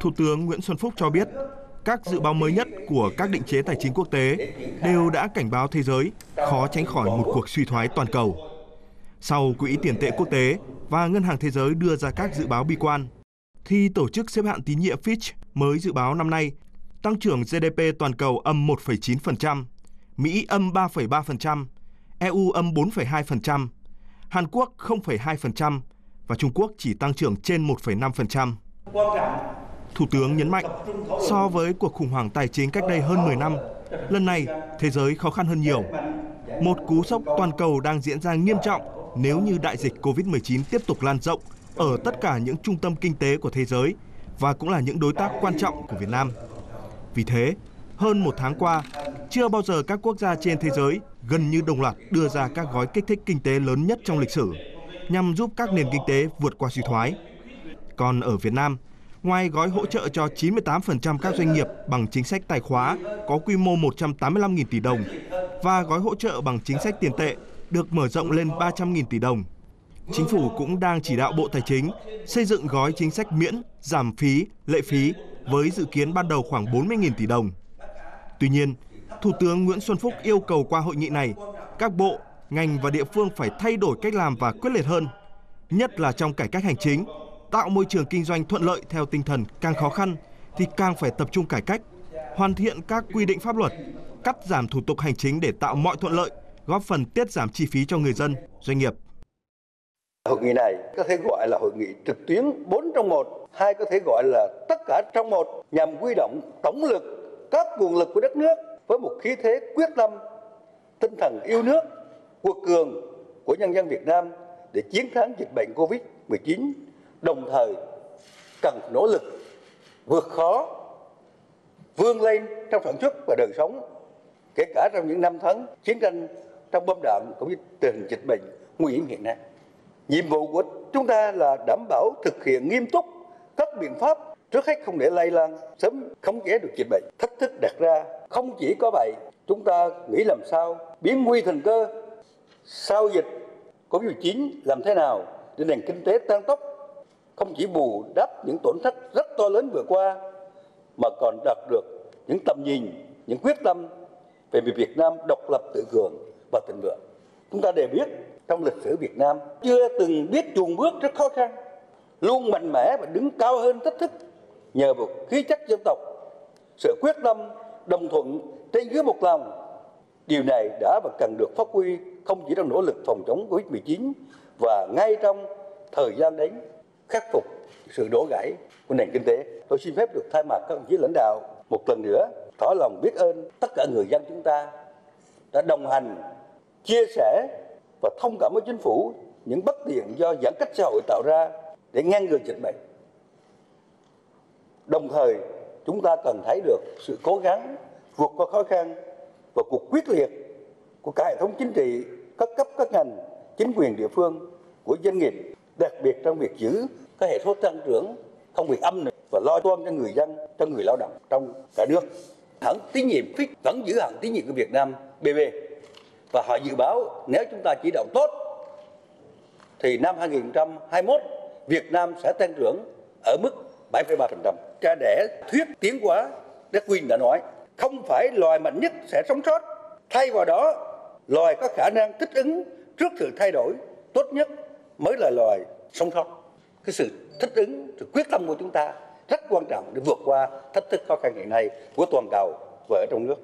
Thủ tướng Nguyễn Xuân Phúc cho biết, các dự báo mới nhất của các định chế tài chính quốc tế đều đã cảnh báo thế giới khó tránh khỏi một cuộc suy thoái toàn cầu. Sau Quỹ tiền tệ quốc tế và Ngân hàng Thế giới đưa ra các dự báo bi quan, thì tổ chức xếp hạng tín nhiệm Fitch mới dự báo năm nay tăng trưởng GDP toàn cầu âm 1,9%, Mỹ âm 3,3%, EU âm 4,2%, Hàn Quốc 0,2% và Trung Quốc chỉ tăng trưởng trên 1,5%. Thủ tướng nhấn mạnh, so với cuộc khủng hoảng tài chính cách đây hơn 10 năm, lần này thế giới khó khăn hơn nhiều. Một cú sốc toàn cầu đang diễn ra nghiêm trọng nếu như đại dịch COVID-19 tiếp tục lan rộng ở tất cả những trung tâm kinh tế của thế giới và cũng là những đối tác quan trọng của Việt Nam. Vì thế, hơn một tháng qua, chưa bao giờ các quốc gia trên thế giới gần như đồng loạt đưa ra các gói kích thích kinh tế lớn nhất trong lịch sử nhằm giúp các nền kinh tế vượt qua suy thoái. Còn ở Việt Nam, ngoài gói hỗ trợ cho 98% các doanh nghiệp bằng chính sách tài khóa có quy mô 185.000 tỷ đồng và gói hỗ trợ bằng chính sách tiền tệ được mở rộng lên 300.000 tỷ đồng. Chính phủ cũng đang chỉ đạo Bộ Tài chính xây dựng gói chính sách miễn, giảm phí, lệ phí với dự kiến ban đầu khoảng 40.000 tỷ đồng. Tuy nhiên, Thủ tướng Nguyễn Xuân Phúc yêu cầu qua hội nghị này, các bộ, ngành và địa phương phải thay đổi cách làm và quyết liệt hơn, nhất là trong cải cách hành chính, tạo môi trường kinh doanh thuận lợi theo tinh thần càng khó khăn thì càng phải tập trung cải cách, hoàn thiện các quy định pháp luật, cắt giảm thủ tục hành chính để tạo mọi thuận lợi, góp phần tiết giảm chi phí cho người dân, doanh nghiệp. Hội nghị này có thể gọi là hội nghị trực tuyến 4 trong 1, hay có thể gọi là tất cả trong một nhằm quy động tổng lực các nguồn lực của đất nước với một khí thế quyết tâm, tinh thần yêu nước, quật cường của nhân dân Việt Nam để chiến thắng dịch bệnh Covid-19, đồng thời cần nỗ lực vượt khó, vươn lên trong sản xuất và đời sống, kể cả trong những năm tháng chiến tranh trong bom đạn cũng như tình hình dịch bệnh nguy hiểm hiện nay. Nhiệm vụ của chúng ta là đảm bảo thực hiện nghiêm túc các biện pháp trước hết không để lây lan, sớm khống chế được dịch bệnh. Thách thức đặt ra không chỉ có vậy, chúng ta nghĩ làm sao biến nguy thành cơ sau dịch Covid-19 làm thế nào để nền kinh tế tăng tốc không chỉ bù đắp những tổn thất rất to lớn vừa qua mà còn đạt được những tầm nhìn, những quyết tâm về việc Việt Nam độc lập tự cường và thịnh vượng. Chúng ta đều biết trong lịch sử Việt Nam chưa từng biết chuồn bước rất khó khăn, luôn mạnh mẽ và đứng cao hơn thách thức nhờ vào khí chất dân tộc, sự quyết tâm, đồng thuận trên dưới một lòng. Điều này đã và cần được phát huy không chỉ trong nỗ lực phòng chống Covid-19 và ngay trong thời gian đến khắc phục sự đổ gãy của nền kinh tế. Tôi xin phép được thay mặt các đồng chí lãnh đạo một lần nữa tỏ lòng biết ơn tất cả người dân chúng ta đã đồng hành, chia sẻ và thông cảm với chính phủ những bất tiện do giãn cách xã hội tạo ra để ngăn ngừa dịch bệnh. Đồng thời, chúng ta cần thấy được sự cố gắng vượt qua khó khăn và cuộc quyết liệt của cả hệ thống chính trị, các cấp các ngành, chính quyền địa phương, của doanh nghiệp, đặc biệt trong việc giữ cái hệ số tăng trưởng không bị âm này và lo toan cho người dân, cho người lao động trong cả nước. Hẳn tín nhiệm Fitch vẫn giữ hẳn tín nhiệm của Việt Nam BB và họ dự báo nếu chúng ta chỉ đạo tốt thì năm 2021 Việt Nam sẽ tăng trưởng ở mức 7,3%. Cha đẻ thuyết tiến hóa Darwin đã nói không phải loài mạnh nhất sẽ sống sót thay vào đó loài có khả năng thích ứng trước sự thay đổi tốt nhất mới là loài sống sót cái sự thích ứng, sự quyết tâm của chúng ta rất quan trọng để vượt qua thách thức khó khăn hiện nay của toàn cầu và ở trong nước.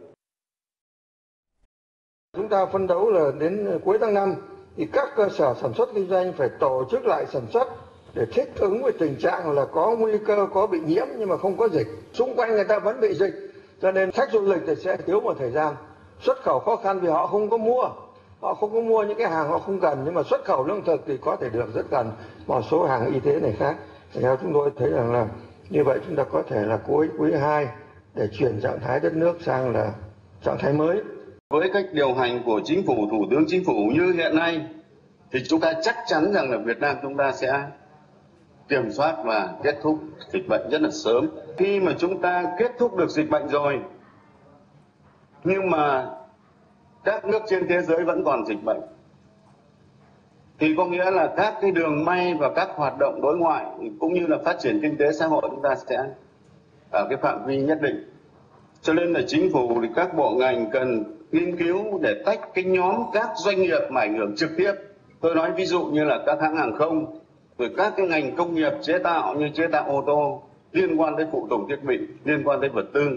Chúng ta phân đấu là đến cuối tháng năm thì các cơ sở sản xuất kinh doanh phải tổ chức lại sản xuất để thích ứng với tình trạng là có nguy cơ có bị nhiễm nhưng mà không có dịch. Xung quanh người ta vẫn bị dịch, cho nên khách du lịch thì sẽ thiếu một thời gian. Xuất khẩu khó khăn vì họ không có mua họ không có mua những cái hàng họ không cần, nhưng mà xuất khẩu lương thực thì có thể được rất cần một số hàng y tế này khác. Theo chúng tôi thấy rằng là như vậy chúng ta có thể là cuối quý 2 để chuyển trạng thái đất nước sang là trạng thái mới. Với cách điều hành của chính phủ, thủ tướng chính phủ như hiện nay, thì chúng ta chắc chắn rằng là Việt Nam chúng ta sẽ kiểm soát và kết thúc dịch bệnh rất là sớm. Khi mà chúng ta kết thúc được dịch bệnh rồi, nhưng mà các nước trên thế giới vẫn còn dịch bệnh. Thì có nghĩa là các cái đường may và các hoạt động đối ngoại, cũng như là phát triển kinh tế xã hội chúng ta sẽ ở cái phạm vi nhất định. Cho nên là chính phủ thì các bộ ngành cần nghiên cứu để tách cái nhóm các doanh nghiệp mà ảnh hưởng trực tiếp. Tôi nói ví dụ như là các hãng hàng không, rồi các cái ngành công nghiệp chế tạo như chế tạo ô tô liên quan tới phụ tùng thiết bị, liên quan tới vật tư,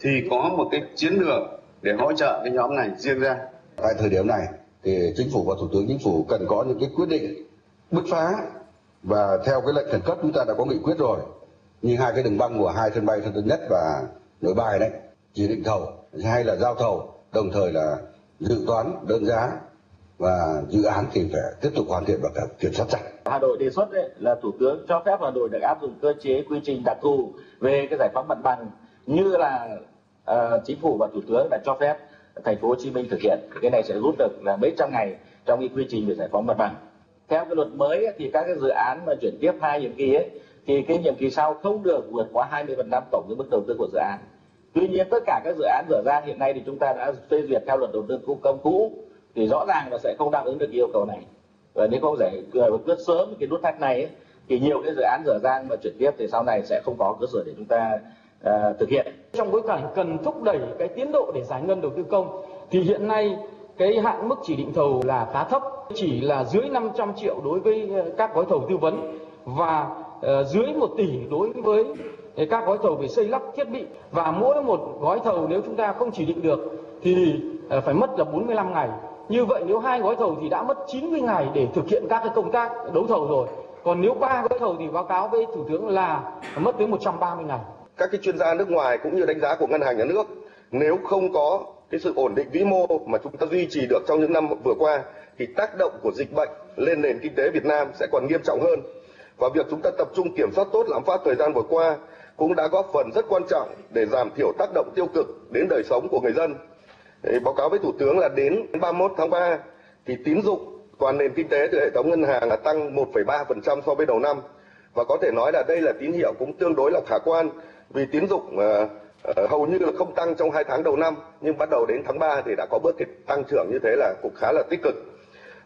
thì có một cái chiến lược để hỗ trợ cái nhóm này riêng ra tại thời điểm này thì chính phủ và thủ tướng chính phủ cần có những cái quyết định bứt phá và theo cái lệnh khẩn cấp chúng ta đã có nghị quyết rồi như hai cái đường băng của hai sân bay Tân Sơn Nhất và Nội Bài đấy chỉ định thầu hay là giao thầu đồng thời là dự toán đơn giá và dự án thì phải tiếp tục hoàn thiện và phải kiểm soát chặt. Hà Nội đề xuất đấy là Thủ tướng cho phép Hà Nội được áp dụng cơ chế quy trình đặc thù về cái giải phóng mặt bằng như là uh, chính phủ và Thủ tướng đã cho phép thành phố Hồ Chí Minh thực hiện. Cái này sẽ rút được là mấy trăm ngày trong cái quy trình về giải phóng mặt bằng. Theo cái luật mới ấy, thì các cái dự án mà chuyển tiếp hai nhiệm kỳ ấy thì cái nhiệm kỳ sau không được vượt quá 20% tổng cái mức đầu tư của dự án. Tuy nhiên tất cả các dự án dở dang hiện nay thì chúng ta đã phê duyệt theo luật đầu tư công cũ thì rõ ràng là sẽ không đáp ứng được yêu cầu này và nếu không giải ờ, quyết sớm cái nút thắt này ấy, thì nhiều cái dự án dở dang mà chuyển tiếp thì sau này sẽ không có cơ sở để chúng ta uh, thực hiện trong bối cảnh cần thúc đẩy cái tiến độ để giải ngân đầu tư công thì hiện nay cái hạn mức chỉ định thầu là khá thấp chỉ là dưới 500 triệu đối với à, các gói thầu tư vấn và uh, dưới 1 tỷ đối với các gói thầu về xây lắp thiết bị và mỗi một gói thầu nếu chúng ta không chỉ định được thì uh, phải mất là 45 ngày như vậy nếu hai gói thầu thì đã mất 90 ngày để thực hiện các cái công tác đấu thầu rồi. Còn nếu ba gói thầu thì báo cáo với thủ tướng là mất tới 130 ngày. Các cái chuyên gia nước ngoài cũng như đánh giá của ngân hàng nhà nước nếu không có cái sự ổn định vĩ mô mà chúng ta duy trì được trong những năm vừa qua thì tác động của dịch bệnh lên nền kinh tế Việt Nam sẽ còn nghiêm trọng hơn. Và việc chúng ta tập trung kiểm soát tốt lạm phát thời gian vừa qua cũng đã góp phần rất quan trọng để giảm thiểu tác động tiêu cực đến đời sống của người dân báo cáo với Thủ tướng là đến 31 tháng 3 thì tín dụng toàn nền kinh tế từ hệ thống ngân hàng là tăng 1,3% so với đầu năm và có thể nói là đây là tín hiệu cũng tương đối là khả quan vì tín dụng uh, hầu như là không tăng trong hai tháng đầu năm nhưng bắt đầu đến tháng 3 thì đã có bước tăng trưởng như thế là cũng khá là tích cực.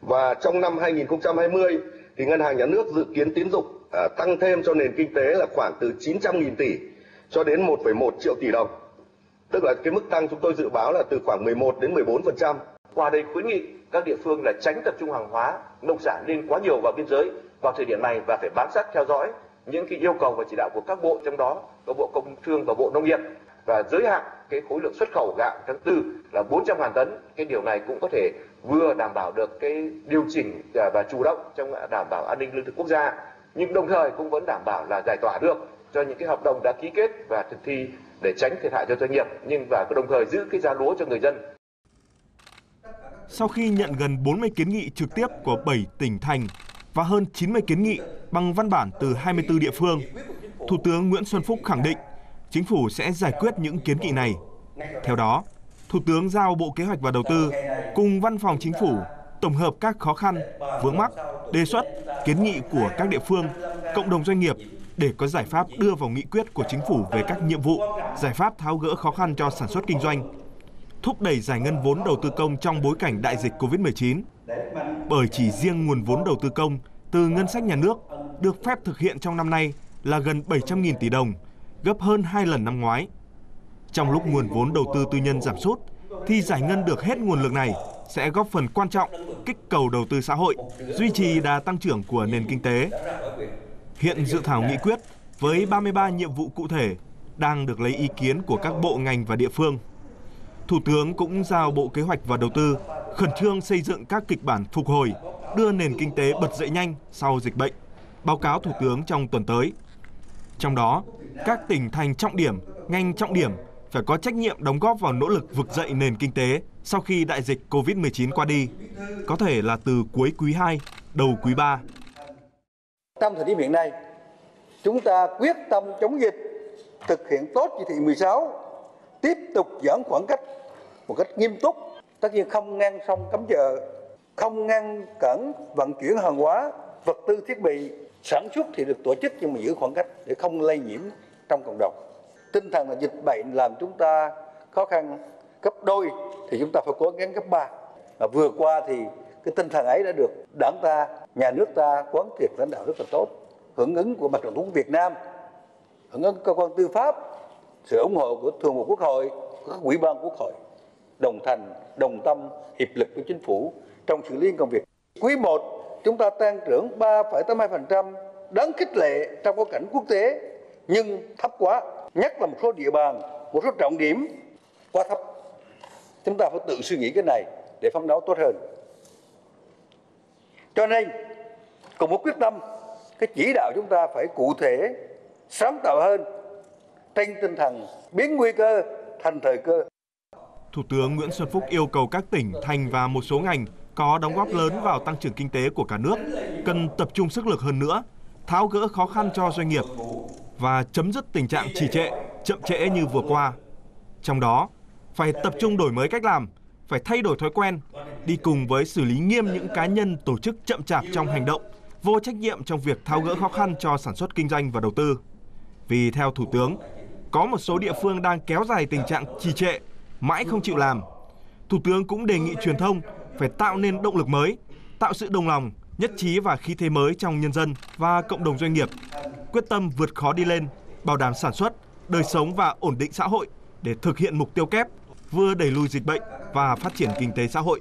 Và trong năm 2020 thì ngân hàng nhà nước dự kiến tín dụng uh, tăng thêm cho nền kinh tế là khoảng từ 900.000 tỷ cho đến 1,1 triệu tỷ đồng. Tức là cái mức tăng chúng tôi dự báo là từ khoảng 11 đến 14% Qua đây khuyến nghị các địa phương là tránh tập trung hàng hóa nông sản lên quá nhiều vào biên giới vào thời điểm này và phải bám sát theo dõi những cái yêu cầu và chỉ đạo của các bộ trong đó, có bộ công thương và bộ nông nghiệp và giới hạn cái khối lượng xuất khẩu gạo tháng tư là 400 ngàn tấn cái điều này cũng có thể vừa đảm bảo được cái điều chỉnh à, và chủ động trong đảm bảo an ninh lương thực quốc gia, nhưng đồng thời cũng vẫn đảm bảo là giải tỏa được cho những cái hợp đồng đã ký kết và thực thi để tránh thiệt hại cho doanh nghiệp, nhưng và đồng thời giữ cái giá lúa cho người dân. Sau khi nhận gần 40 kiến nghị trực tiếp của 7 tỉnh thành và hơn 90 kiến nghị bằng văn bản từ 24 địa phương, Thủ tướng Nguyễn Xuân Phúc khẳng định chính phủ sẽ giải quyết những kiến nghị này. Theo đó, Thủ tướng giao Bộ Kế hoạch và Đầu tư cùng Văn phòng Chính phủ tổng hợp các khó khăn, vướng mắc, đề xuất, kiến nghị của các địa phương, cộng đồng doanh nghiệp để có giải pháp đưa vào nghị quyết của chính phủ về các nhiệm vụ, giải pháp tháo gỡ khó khăn cho sản xuất kinh doanh, thúc đẩy giải ngân vốn đầu tư công trong bối cảnh đại dịch Covid-19. Bởi chỉ riêng nguồn vốn đầu tư công từ ngân sách nhà nước được phép thực hiện trong năm nay là gần 700.000 tỷ đồng, gấp hơn 2 lần năm ngoái. Trong lúc nguồn vốn đầu tư tư nhân giảm sút, thì giải ngân được hết nguồn lực này sẽ góp phần quan trọng kích cầu đầu tư xã hội, duy trì đà tăng trưởng của nền kinh tế. Hiện dự thảo nghị quyết với 33 nhiệm vụ cụ thể đang được lấy ý kiến của các bộ ngành và địa phương. Thủ tướng cũng giao Bộ Kế hoạch và Đầu tư khẩn trương xây dựng các kịch bản phục hồi, đưa nền kinh tế bật dậy nhanh sau dịch bệnh, báo cáo Thủ tướng trong tuần tới. Trong đó, các tỉnh thành trọng điểm, ngành trọng điểm phải có trách nhiệm đóng góp vào nỗ lực vực dậy nền kinh tế sau khi đại dịch COVID-19 qua đi, có thể là từ cuối quý 2, đầu quý 3 trong thời điểm hiện nay, chúng ta quyết tâm chống dịch, thực hiện tốt chỉ thị 16, tiếp tục giãn khoảng cách một cách nghiêm túc, tất nhiên không ngăn sông cấm chợ, không ngăn cản vận chuyển hàng hóa, vật tư thiết bị, sản xuất thì được tổ chức nhưng mà giữ khoảng cách để không lây nhiễm trong cộng đồng. Tinh thần là dịch bệnh làm chúng ta khó khăn gấp đôi thì chúng ta phải cố gắng gấp ba. Và vừa qua thì cái tinh thần ấy đã được đảng ta, nhà nước ta quán triệt lãnh đạo rất là tốt. Hưởng ứng của mặt trận tổ quốc Việt Nam, hưởng ứng cơ quan tư pháp, sự ủng hộ của thường vụ quốc hội, của các ủy ban quốc hội, đồng thành, đồng tâm, hiệp lực với chính phủ trong xử lý công việc. Quý 1 chúng ta tăng trưởng 3,82%, đáng khích lệ trong bối cảnh quốc tế nhưng thấp quá, nhất là một số địa bàn, một số trọng điểm quá thấp. Chúng ta phải tự suy nghĩ cái này để phấn đấu tốt hơn. Cho nên, cùng một quyết tâm, cái chỉ đạo chúng ta phải cụ thể, sáng tạo hơn, trên tinh thần biến nguy cơ thành thời cơ. Thủ tướng Nguyễn Xuân Phúc yêu cầu các tỉnh, thành và một số ngành có đóng góp lớn vào tăng trưởng kinh tế của cả nước cần tập trung sức lực hơn nữa, tháo gỡ khó khăn cho doanh nghiệp và chấm dứt tình trạng trì trệ, chậm trễ như vừa qua. Trong đó, phải tập trung đổi mới cách làm, phải thay đổi thói quen, đi cùng với xử lý nghiêm những cá nhân tổ chức chậm chạp trong hành động, vô trách nhiệm trong việc tháo gỡ khó khăn cho sản xuất kinh doanh và đầu tư. Vì theo Thủ tướng, có một số địa phương đang kéo dài tình trạng trì trệ, mãi không chịu làm. Thủ tướng cũng đề nghị truyền thông phải tạo nên động lực mới, tạo sự đồng lòng, nhất trí và khí thế mới trong nhân dân và cộng đồng doanh nghiệp, quyết tâm vượt khó đi lên, bảo đảm sản xuất, đời sống và ổn định xã hội để thực hiện mục tiêu kép vừa đẩy lùi dịch bệnh và phát triển kinh tế xã hội.